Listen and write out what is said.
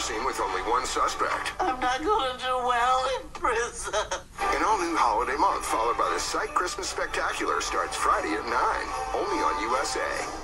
scene with only one suspect. I'm not gonna do well in prison. An all-new holiday month followed by the Psych Christmas Spectacular starts Friday at 9, only on USA.